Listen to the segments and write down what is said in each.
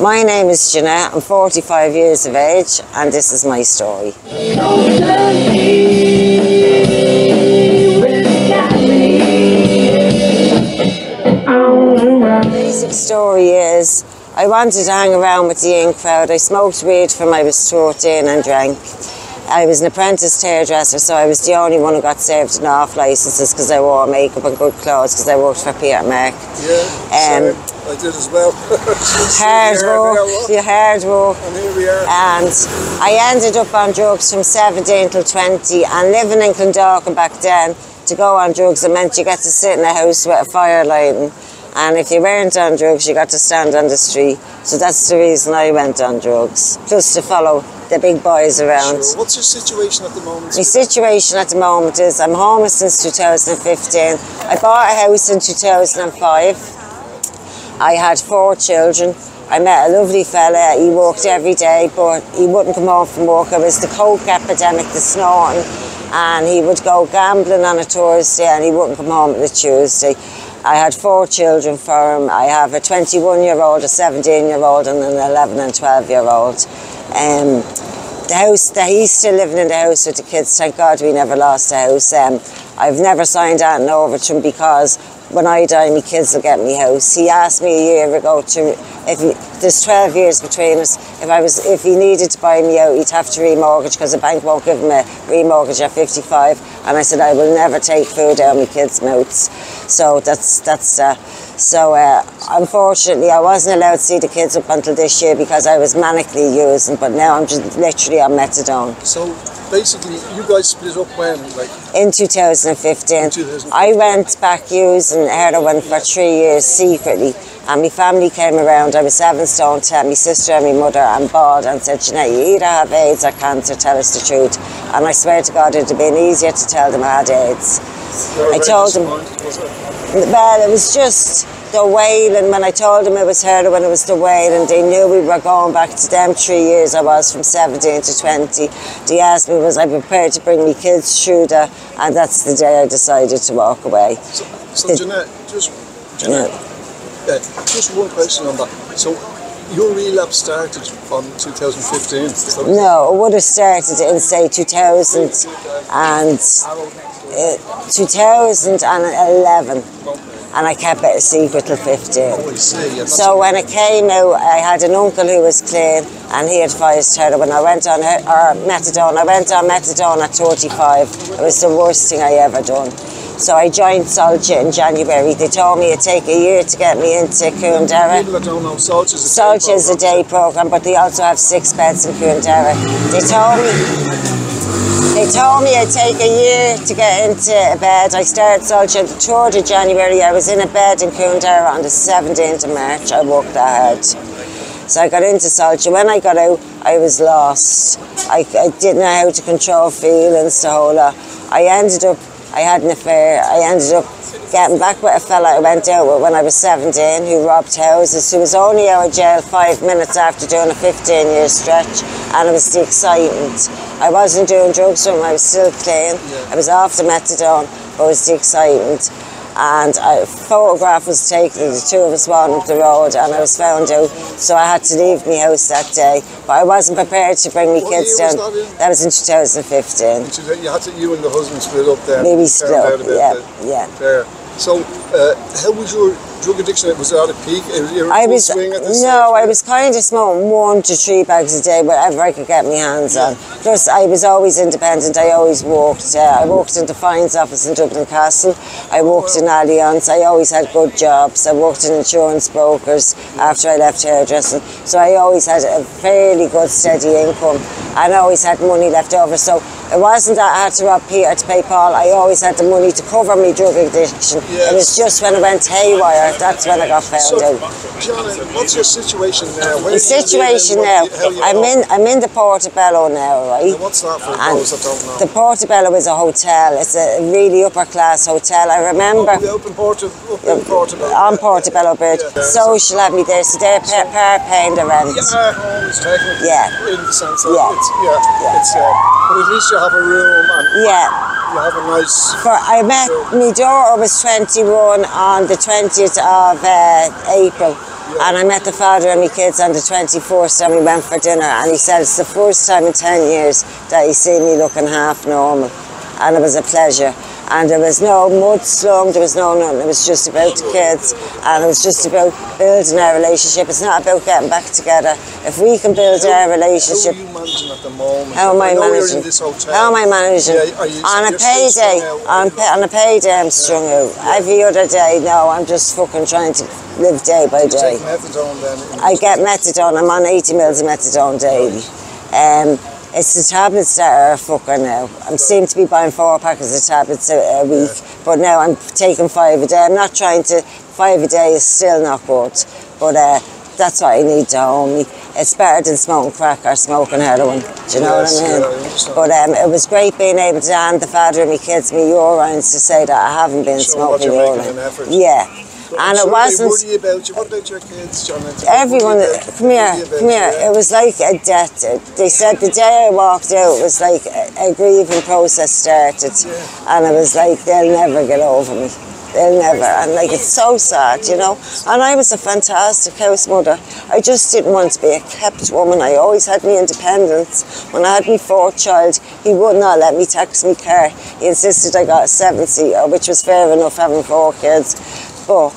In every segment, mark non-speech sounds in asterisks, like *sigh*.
My name is Jeanette, I'm 45 years of age, and this is my story. The basic story is I wanted to hang around with the in crowd. I smoked weed from I was 14 and drank. I was an apprentice hairdresser, so I was the only one who got served in off licenses because I wore makeup and good clothes because I worked for Peter Mark. Yeah, um, I did as well. hard work, yeah, hard work. And here we are. And I ended up on drugs from 17 till 20 and living in Clondalkin back then, to go on drugs, it meant you got to sit in a house with a fire lighting. And if you weren't on drugs, you got to stand on the street. So that's the reason I went on drugs. Plus to follow the big boys around. Sure. What's your situation at the moment? My situation at the moment is I'm homeless since 2015. I bought a house in 2005. I had four children. I met a lovely fella. He worked every day, but he wouldn't come home from work. It was the coke epidemic, the snorting, and he would go gambling on a Thursday and he wouldn't come home on a Tuesday. I had four children for him. I have a 21 year old, a 17 year old, and an 11 and 12 year old. Um, the house that he's still living in the house with the kids. Thank God we never lost the house. Um, I've never signed over to him because when I die, my kids will get me house. He asked me a year ago to if he, there's 12 years between us. If I was, if he needed to buy me out, he'd have to remortgage because the bank won't give him a remortgage at 55. And I said I will never take food out of my kids' mouths. So that's that's. Uh, so uh, unfortunately, I wasn't allowed to see the kids up until this year because I was manically using. But now I'm just literally on methadone. So basically, you guys split up when, like? In 2015. In 2015. I went back using heroin for three years secretly. And my family came around, I was seven stone ten, my sister and my mother, and bawled and said, "You know, you either have AIDS or cancer, tell us the truth. And I swear to God, it would have been easier to tell them I had AIDS. I told him. well, it was just the wailing. When I told him it was her, when it was the wailing. They knew we were going back to them three years. I was from 17 to 20. They asked me, was I prepared to bring my kids through that? And that's the day I decided to walk away. So, so Jeanette, just, Jeanette, yeah. Uh, just one question on that. So your relapse started on 2015? No, it would have started in say 2000 and uh, 2011 and I kept it a secret till 15. so when it came out, I had an uncle who was clean and he advised her when I went on her, or methadone, I went on methadone at 35. It was the worst thing I ever done. So I joined Soilse in January. They told me it'd take a year to get me into Cuan Dara. People that don't know, Soilse is a Soilse is a day programme, but they also have six beds in Cuan Dara. They told me they told me it'd take a year to get into a bed. I started on the 3rd of January. I was in a bed in Cuan Dara on the 17th of March. I walked that hard. So I got into Soilse. When I got out, I was lost. I, I didn't know how to control feelings, the whole lot. I ended up I had an affair. I ended up getting back with a fella I went out with when I was 17 who robbed houses. He was only out of jail five minutes after doing a 15 year stretch and it was the excitement. I wasn't doing drugs with him, I was still clean. Yeah. I was off the methadone, but it was the excitement and a photograph was taken the two of us walking up the road and I was found out. So I had to leave my house that day but I wasn't prepared to bring my what kids down. that, that, was in 2015 you had to you and the husband split up then. Maybe split up yeah yeah. There. so uh, how was your drug addiction? Was at a peak? I was no, I was kind of smoking one to three bags a day, whatever I could get my hands yeah. on. Plus, I was always independent. I always walked. Uh, I walked into the fines office in Dublin Castle. I worked in Allianz. I always had good jobs. I worked in insurance brokers after I left hairdressing. So I always had a fairly good steady income, and I always had money left over. So it wasn't that I had to rob Peter to pay Paul. I always had the money to cover my drug addiction. Yes. It was just when I went haywire that's when I got found so, out. what's your situation now? Where the situation now, I'm in I'm in the Portobello now, right? Now what's that for and those that don't know? The Portobello is a hotel. It's a really upper class hotel. I remember. Oh, open Porto, open Portobello. On Portobello Bridge. Yeah, Social had me there, so they're pa- paying the rent. Yeah. Yeah. In the sense that yeah. it's yeah, yeah. it's uh, but at least you have a room and yeah you have a nice. For I met my daughter was 21 on the 20th of uh, April, And I met the father and my kids on the 24th and we went for dinner and he said it's the first time in 10 years that he's seen me looking half normal. And it was a pleasure. And there was no mud slung, there was no nothing. It was just about the kids and it was just about building our relationship. It's not about getting back together. If we can build our relationship, How are you managing at the moment? how am I You're managing? in this hotel. How am I managing? Yeah, you- on a payday, on, pay, on a payday, I'm strung out. Every other day, no, I'm just fucking trying to live day by day. take methadone then? I get methadone. I'm on 80 mils of methadone daily. Um, it's the tablets that are a fucker now. I seem to be buying four packets of tablets a, a week, but now I'm taking five a day. I'm not trying to. Five a day is still not good, but uh, that's what I need to hold me. It's better than smoking crack or smoking heroin. Do you know Yes, what I mean? yeah, I but um, it was great being able to hand the father of my kids me urines to say that I haven't been Show smoking urine. Yeah. But and it wasn't worry about you. What about your kids, John? Everyone come here come here. Yeah? it was like a death. They said the day i walked out was like a, a grieving process started. And it was like they'll never get over me. They'll never. And like it's so sad you know? And i was a fantastic house mother. I just didn't want to be a kept woman. I always had my independence. When i had my fourth child he would not let me tax my car. He insisted i got a seven seater which was fair enough having four kids but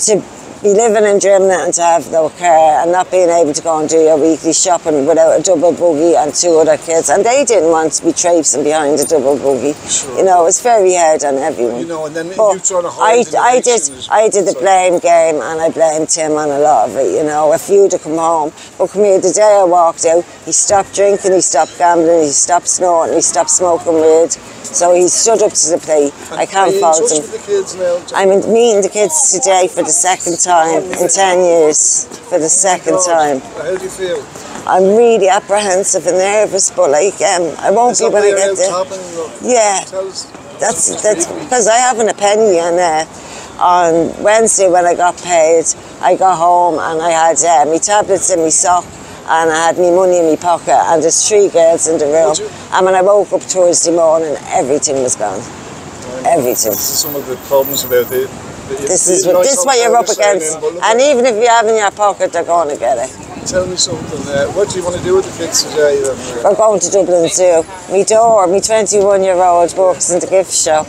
to be living in Germany and to have no car and not being able to go and do your weekly shopping without a double buggy and two other kids. And they didn't want to be traipsing behind a double buggy. Sure. You know, it was very hard on everyone. You know, and then But you trying to I, hide the I did I did the blame game and I blamed Tim on a lot of it, you know. If you'd have come home, but come here, the day I walked out, he stopped drinking, he stopped gambling, he stopped snorting, he stopped smoking weed. So he stood up to the plate. I can't fault him. with the kids now? John? I'm in- meeting the kids today for the second time in 10 years. For the second time. How do you feel? I'm really apprehensive and nervous, but like, um, I won't be when I get there. out tapping? Look, Yeah, that's that's because I haven't a penny and uh, on Wednesday when I got paid, I got home and I had uh, my tablets in my sock and I had my money in my pocket and there's three girls in the room. And when I woke up Thursday morning, everything was gone. Everything. This is some of the problems about it. This is what, this is what you're up against. And even if you have in your pocket, they're going to get it. Tell me something. Uh, what do you want to do with the kids today? then? We're going to Dublin Zoo. My door, my 21 year old works in the gift shop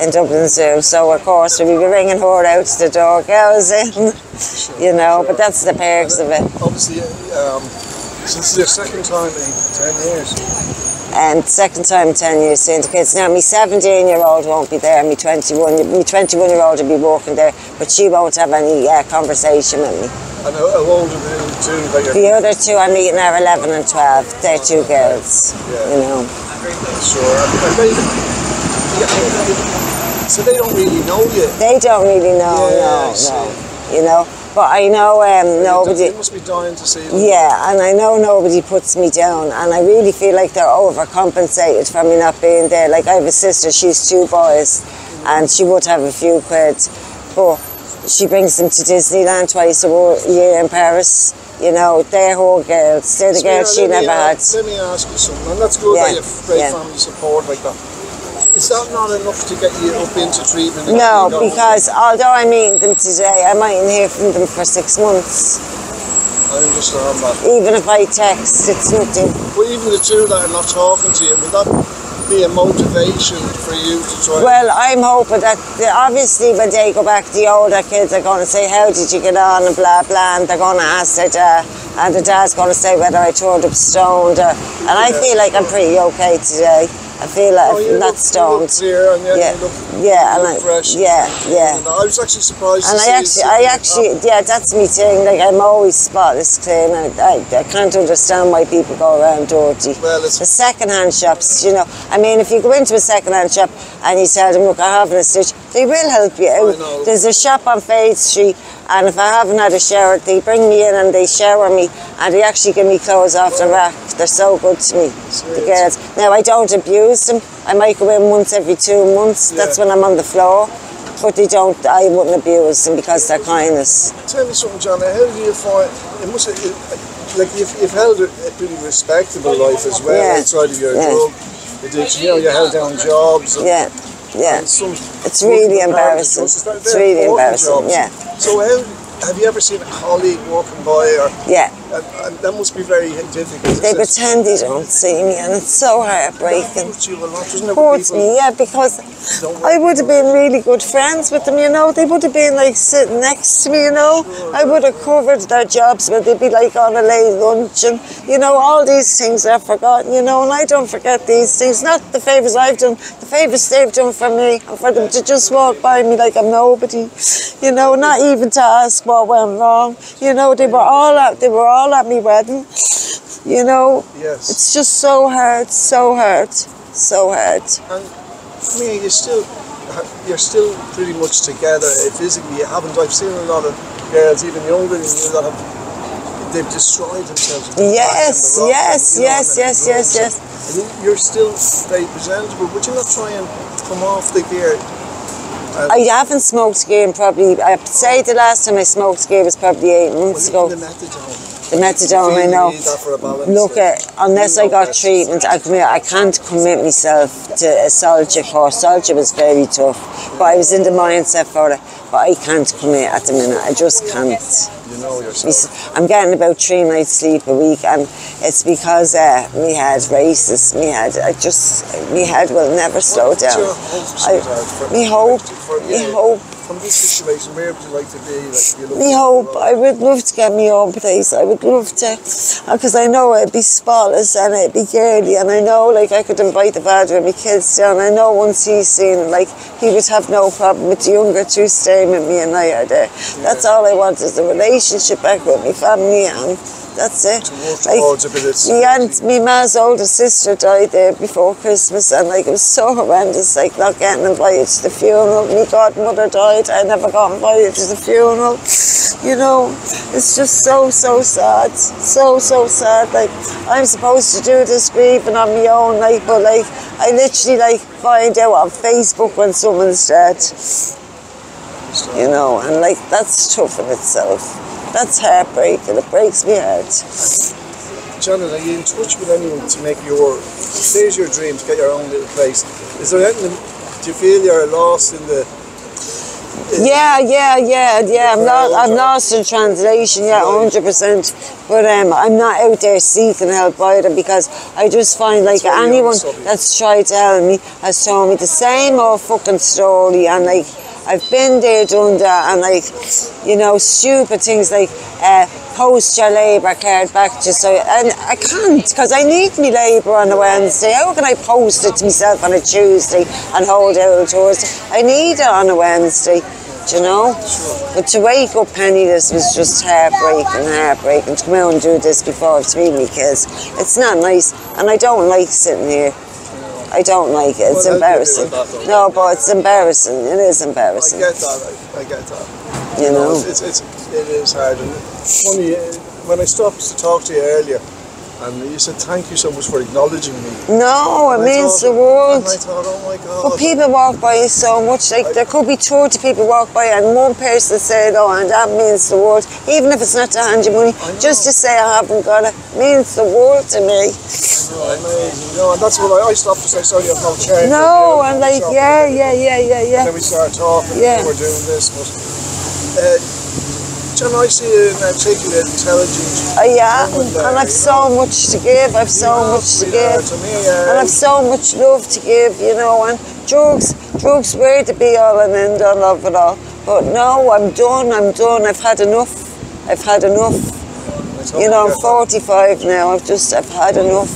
in Dublin Zoo. So, of course, we'll be ringing her out to the door, girls in, you know, but that's the perks of it. Obviously, um, since your second time in 10 years. And second time in 10 years seeing the kids. Now, my 17 year old won't be there, my 21, my 21 year old will be walking there, but she won't have any uh, conversation with me. And how, old are the two that you're The other two I'm meeting are 11 and 12. They're two girls, you know. sure? And they, yeah, so they don't really know you. They don't really know, Yeah, no, no. You know, but I know um, nobody. They must be dying to see them. Yeah, and I know nobody puts me down, and I really feel like they're overcompensated for me not being there. Like I have a sister, she's two boys, and she would have a few quid, but she brings them to Disneyland twice a year in Paris. You know, they're her girls. They're the Spirit, girls she never had. Let me ask you something, and that's good Yeah, that you have great yeah. family support like that. Is that not enough to get you up into treatment? No, because although I'm meeting them today, I mightn't hear from them for six months. I understand that. Even if I text, it's nothing. But even the two that are not talking to you, would that be a motivation for you to try? Well, I'm hoping that the, obviously when they go back, the older kids are going to say, "How did you get on?" and blah blah, and they're going to ask their dad, uh, and the dad's going to say whether I turned up stoned, or, and I feel like I'm pretty okay today. I feel like Oh, you I'm not stoned. Clear and yeah, Yeah, look, yeah, and I, fresh. yeah, yeah. And I was actually surprised. And to I see actually, I actually, yeah, that's me thing. Like I'm always spotless clean. I, I, I can't understand why people go around dirty. Well, it's- the second-hand shops, you know. I mean, if you go into a second-hand shop and you tell them, look, I haven't a stitch, they will help you out. There's a shop on Faith Street, and if I haven't had a shower, they bring me in and they shower me, and they actually give me clothes off the rack. They're so good to me, the girls. Now I don't abuse them. I might go in once every two months. That's when I'm on the floor. But they don't, I wouldn't abuse them because they're kindness. Tell me something, John. How do you find it? Must it, like you've, you've held a, a pretty respectable life as well Yeah. outside of your Yeah. drug addiction. You know, you held down jobs. Yeah, yeah. It's really working hard to embarrassing. It's really embarrassing, jobs. yeah. So how have you ever seen a colleague walking by, or Yeah. And that must be very difficult. They pretend they don't see me, and it's so heartbreaking. hurts you a lot, doesn't it? Hurts me, yeah, because I would have been really good friends with them, you know. They would have been like sitting next to me, you know. I would have covered their jobs, but they'd be like on a late lunch, and you know, all these things are forgotten, you know. And I don't forget these things. Not the favours I've done, the favours they've done for me, and for them to just walk by me like I'm nobody, you know. Not even to ask what went wrong, you know. They were all at, they were all at me wedding, you know. Yes. It's just so hard, so hard, so hard. And for me, you still, *laughs* you're still pretty much together uh, physically. You haven't. I've seen a lot of girls, even younger than you, that have they've destroyed themselves. with the Yes, and yes, know, yes, yes, yes, yes. You're still very presentable. Would you not try and come off the gear? And I haven't smoked again probably, I'd say the last time I smoked again was probably eight months well, ago. The methadone. I know. need that for a balance, Look, at, unless I got treatment, I, commit, I can't commit myself to a Soilse course. Soilse was very tough, but I was in the mindset for it. But I can't commit at the minute. I just can't. You know I'm getting about three nights sleep a week, and it's because uh, me head races. Me head, I just, me head will never slow down. I- me hope, me hope. From this situation, where would you like to be? Like, you Me hope. I would love to get my own place. I would love to, because I know it'd be spotless and it'd be girly, and I know like I could invite the father and my kids down. I know once he's seen like he would have no problem with the younger two staying with me and I are there. That's all I want is a relationship back with my family, and that's it. To work Like, a bit of me aunt, me ma's older sister died there before Christmas, and like it was so horrendous, like not getting invited to the funeral. Me godmother died, I never got invited to the funeral. You know, it's just so so sad, so so sad. Like I'm supposed to do this grieving on my own, like, but like I literally like find out on Facebook when someone's dead. You know, and like that's tough in itself. That's heartbreaking. It breaks me heart. Janet, are you in touch with anyone to make your, there's your dream to get your own little place. Is there anything, do you feel you're lost in the, Yeah, yeah, yeah, yeah. I'm not. I'm lost in translation. Yeah, hundred percent. But um, I'm not out there seeking help either because I just find like That's why you're anyone that's tried to help me has told me the same old fucking story, and like I've been there, done that, and like you know, stupid things like uh, post your labour card back to so, and I can't because I need me labour on a Wednesday. How can I post it to myself on a Tuesday and hold out Thursday? I need it on a Wednesday. Do you know? But to wake up penniless was just heartbreaking, heartbreaking. To come out and do this before really kids. It's not nice, and I don't like sitting here. I don't like it. It's Well, you embarrassing. No, but it's embarrassing. It is embarrassing. I get that, I, I get that. You know. It's, it's, it's, it is hard. And funny, uh, when I stopped to talk to you earlier, and you said thank you so much for acknowledging me. No, it And I means thought- the world. And I thought, oh my God. But people walk by you so much. Like there could be 20 people walk by and one person said, "Oh, and that means the world." Even if it's not to hand you money, just to say I haven't got it means the world to me. Oh, amazing. You know, and that's what I, I stopped to say, sorry, have no chair. No, and like, yeah, yeah, yeah, yeah, yeah. Then we started talking, Yeah. we're doing this, but uh, John, I see an articulate, intelligent. I am, woman there, and I've so know. much to give. I've so Yeah, much to give. To me, uh, And I've so much love to give, you know, and drugs, drugs were to be all and end all of it all. But no, I'm done, I'm done, I've had enough. I've had enough. You know, I'm 45 now, I've just, I've had enough.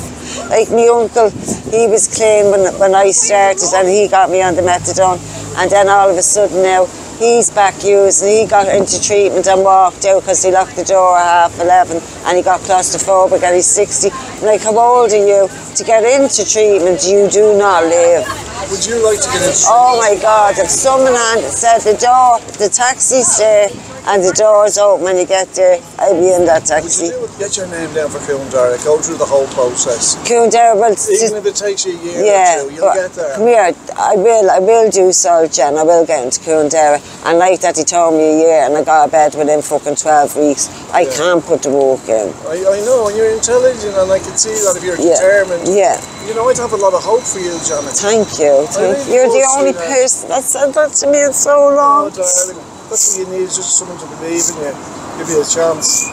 Like my uncle, he was clean when, when I started and he got me on the methadone. And then all of a sudden now, he's back using, he got into treatment and walked out because he locked the door at half 11 and he got claustrophobic and he's 60. I'm like, how old are you? To get into treatment, you do not live. Would you like to get into Oh my God, if someone had said the door, the taxi's there and the door's open when you get there, I'd be in that you taxi. do? Get your name down for Kildare, go through the whole process. Well, it's just- Even if it takes you a year yeah, or two, you'll get there. come here, I will, I will do so, Jen, I will get into Kildare. And like that, he told me a year and I got a bed within fucking 12 weeks. I Yeah. can't put the work in. I, I know, and you're intelligent, and I can see that if you're Yeah. determined. Yeah, You know, I'd have a lot of hope for you, Janet. thank you. Thank really You're the only that. person that said that to me in so Oh, long. darling. That's what you need, is just someone to believe in you, give you a chance.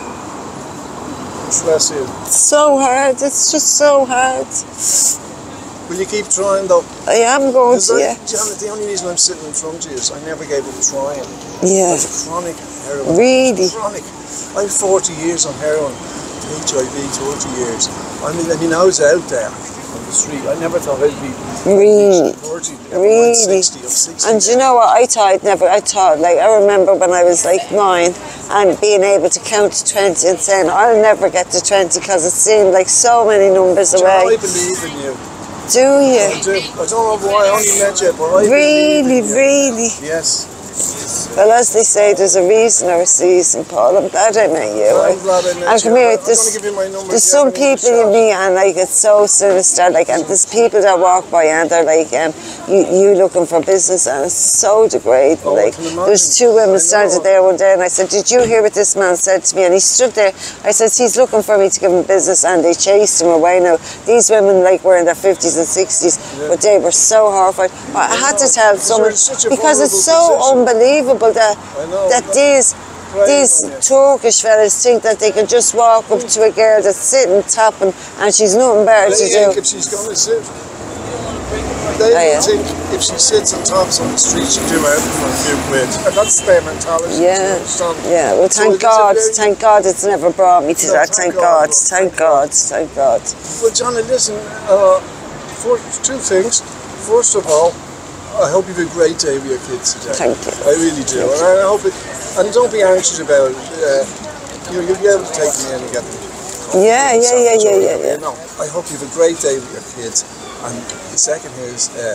Bless you. It's so hard. It's just so hard. Will you keep trying though? I am going to, yeah. Janet, the only reason I'm sitting in front of you is I never gave up trying. Yeah. I chronic heroin. Really? Chronic. I'm 40 years on heroin. HIV, 40 years. I mean, I mean, I was out there on the street. I never thought I'd be Really? 40. Really? 60 or 60. And you know what? I thought I'd never, I thought, like, I remember when I was like nine and being able to count to 20 and saying, I'll never get to 20 because it seemed like so many numbers Do I believe in you. Do you? I do. I don't know why I only met you, but I Really, believe in you. really? Yes. Well, as they say, there's a reason or a season, Paul. I'm glad I met you. I'm glad I met and you. come here, there's, gonna give you my number. there's some ever need a people you shot. meet and like it's so sinister, like and there's people that walk by and they're like, um, you, you looking for business and it's so degrading. Oh, like there's two women standing there one day and I said, Did you hear what this man said to me? And he stood there. I said, He's looking for me to give him business and they chased him away now. These women like were in their fifties and sixties, but they were so horrified. I had to tell someone you're in such a because it's so vulnerable unbelievable that know. that these these. Turkish fellas think that they can just walk up to a girl that's sitting tapping and she's nothing better They to think do. if she's to sit, they Oh, yeah. think if she sits and talks on the street, she'll do anything for a few quid. And that's their mentality. Yeah, yeah. Well, thank a God, thank God, it's never brought me to No, that. thank Thank God, God. thank God, thank God. Well, Johnny, listen, uh, for two things. First of all, I hope you have a great day with your kids today. Thank you. I really do. And I hope it, and don't be anxious about it. Uh, you know, you'll be able to take me in and get them. Yeah, yeah, yeah, yeah, yeah, yeah. You know, I hope you have a great day with your kids. And the second is, uh,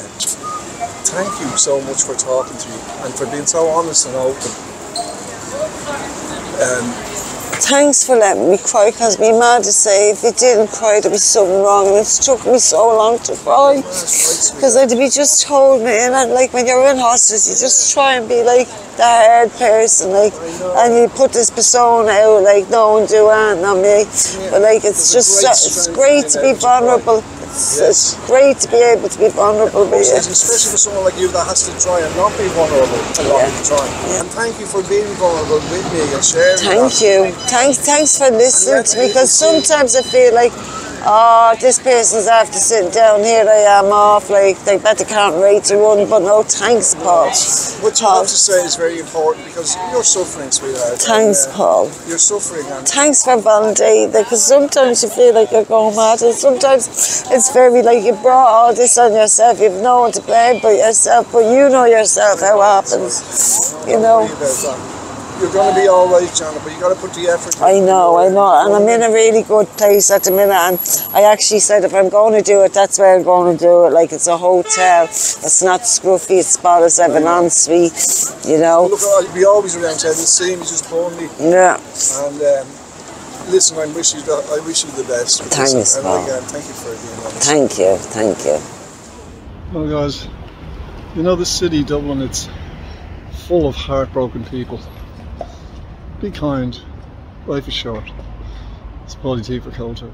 thank you so much for talking to me and for being so honest and open. Um, Thanks for letting me cry, because mad to say if you didn't cry, there'd be something wrong, and it's took me so long to cry. Because I'd be just told me, and like when you're in hospice, you just try and be like the hard person, like, and you put this persona out, like, no one do anything on me. But like, it's just, it's great to be it vulnerable. It's, Yes. it's great to be able to be vulnerable with you. especially for someone like you that has to try and not be vulnerable a lot of the time. And thank you for being vulnerable with me and sharing Thank that. you. Thanks, thanks for listening to me because sometimes I feel like, oh, this person's after sitting down here. they am off. Like they bet they can't rate to one, but no, thanks, Paul. What you Paul. have to say is very important because you're suffering, sweetheart. Thanks, and, uh, Paul. You're suffering and Thanks for validating because sometimes you feel like you're going mad, and sometimes it's very like you brought all this on yourself. You've no one to blame but yourself, but you know yourself how it happens. You know. Worry about that. You're going to be all right, Janet, but you got to put the effort. in. I know, I know, and I'm in a really good place at the minute. And I actually said if I'm going to do it, that's where I'm going to do it. Like it's a hotel, it's not scruffy, it's spotless. I have an ensuite, you know. Look, I'll be always around town. You see me, just phone me. Yeah, And um, listen, I wish you the, I wish you the best. with this. Thanks, And Paul. again, thank you for being honest. thank you, thank you. Well, guys, you know the city, Dublin, it's full of heartbroken people. Be kind. Life is short. It's T for Culture.